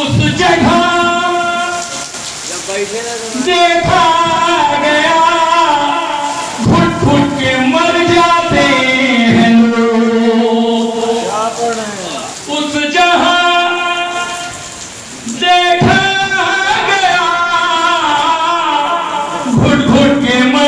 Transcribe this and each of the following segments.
उस जगह देखा गया। घुट घुट के मर जाते हैं लोग। उस जहाँ देखा गया। घुट घुट के मर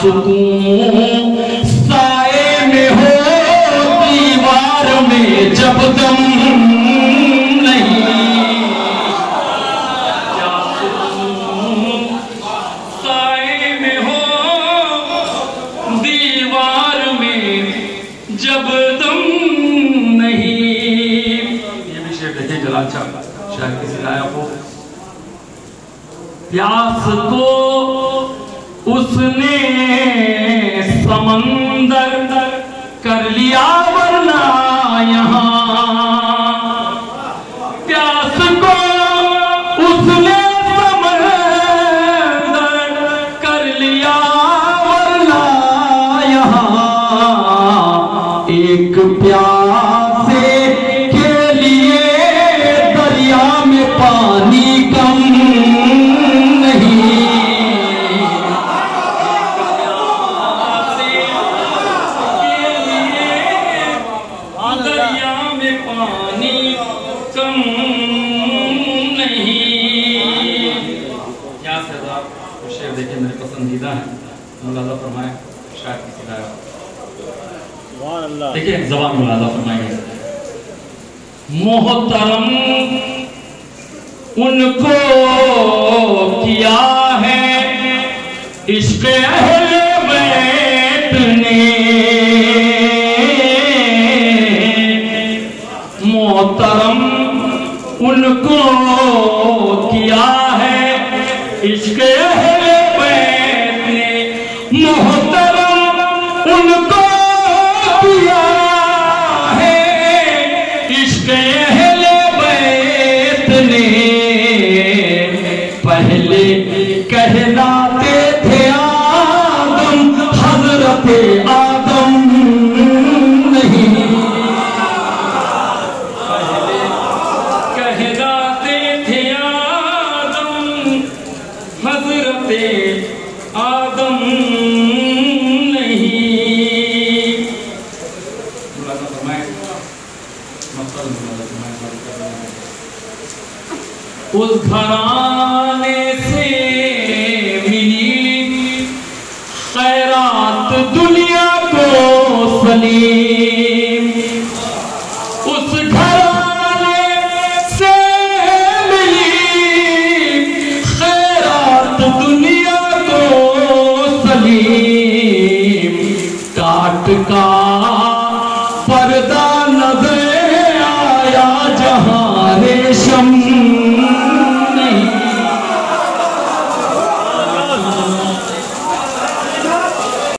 सुकून साए में हो दीवार में जब दम नहीं। हो दीवार में जब दम नहीं ये भी शेर देखिए जलाल शायद किसी लाया हो प्यास को उसने समंदर कर लिया, वरना यहाँ प्यास को उसने समंदर कर लिया, वरना यहाँ एक प्यासे दरिया में पानी कम नहीं। क्या सजा शेर देखिए मेरे पसंदीदा है। मुलाजा फरमाए शायद किसी का देखिए जबान मुलाजा फरमाएँगे। मोहतरम उनको किया है इश्क अहले बैत ने। मोहतरम उनको किया है इश्क ने। मोहतरम उनको किया है इश्क अहले बैत ने। पहले कहलाते आदम नहीं। उस घराने सलीम काट का